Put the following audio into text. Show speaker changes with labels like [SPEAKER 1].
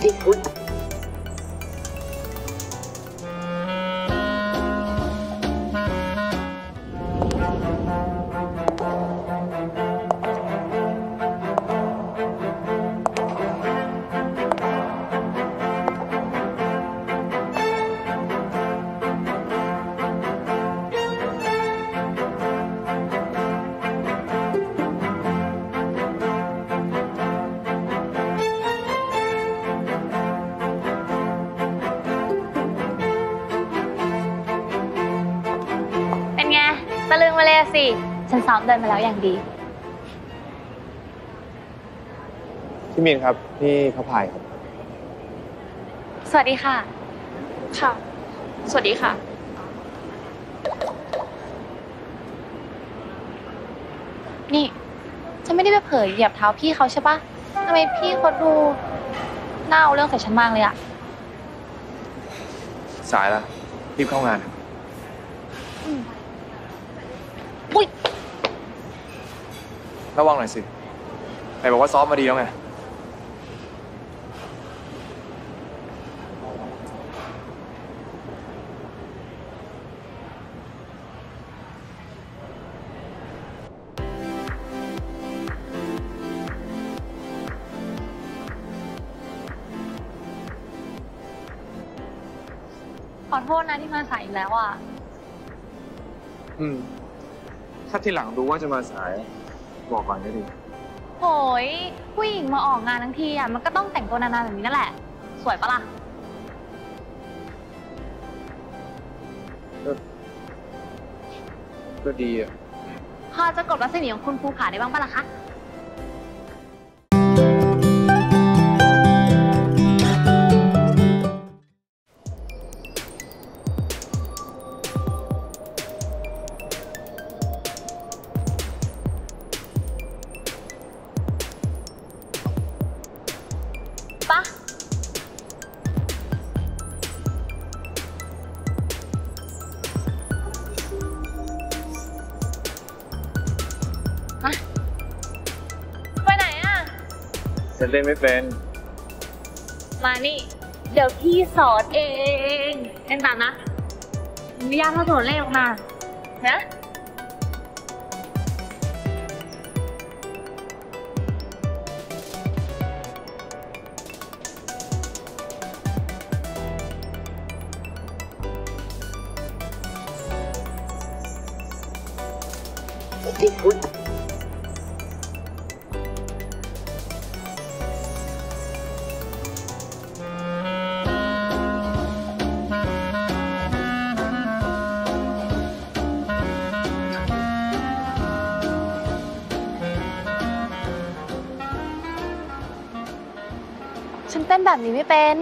[SPEAKER 1] thích vui ตะลึงมาเลยสิ ฉันซ้อมเดินมาแล้วอย่างดี
[SPEAKER 2] พี่มินครับนี่พระพายครับ
[SPEAKER 1] สวัสดีค่ะ
[SPEAKER 3] ค่ะ สวัสดีค่ะ
[SPEAKER 1] นี่ ฉันไม่ได้ไปเผยเหยียบเท้าพี่เขาใช่ปะทำไมพี่เขาดูน่าเอาเรื่องใส่ฉันมากเลยอะ
[SPEAKER 2] สายละรีบเข้างาน
[SPEAKER 1] อุ้ย
[SPEAKER 2] ระวังหน่อยสิไหนบอกว่าซ้อมมาดีแล้วไง
[SPEAKER 1] ขอโทษนะที่มาสายอีกแล้วอะ
[SPEAKER 2] อืม ถ้าทีหลังรู้ว่าจะมาสาย บอกก่อนก็ดี
[SPEAKER 1] โหยผู้หญิงมาออกงานทั้งทีอะมันก็ต้องแต่งตัวนานๆแบบนี้นั่นแหละ สวยปะล่ะ
[SPEAKER 2] ก็ดีอะ
[SPEAKER 1] พอจะกดรัศมีของคุณภูผาได้บ้างปะล่ะคะ ปะไปไหนอะ
[SPEAKER 2] ฉันเล่นไม่เป็น
[SPEAKER 1] มานี่ เดี๋ยวพี่สอนเองเล่นตามนะไม่ยากเท่าโถนเลขออกมานะ ฉันเต้นแบบนี้ไม่เป็น